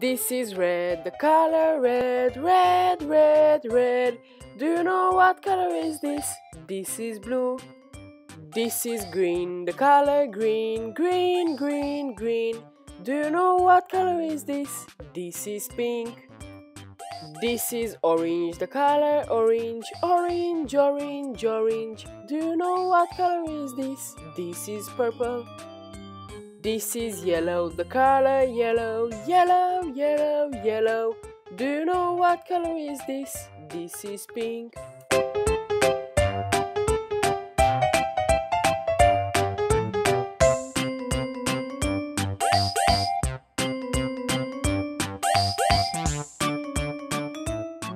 This is red, the color red, red, red, red. Do you know what color is this? This is blue. This is green, the color green, green, green, green. Do you know what color is this? This is pink. This is orange, the color orange, orange, orange, orange. Do you know what color is this? This is purple. This is yellow, the color yellow, yellow, yellow, yellow. Do you know what color is this? This is pink.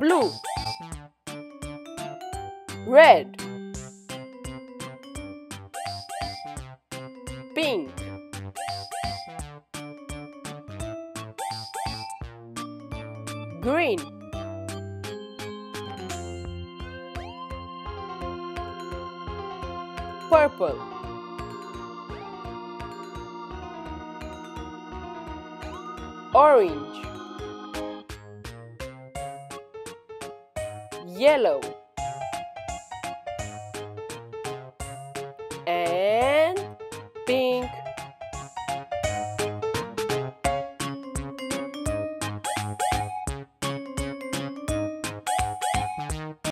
Blue Red Pink Green. Purple. Orange. Yellow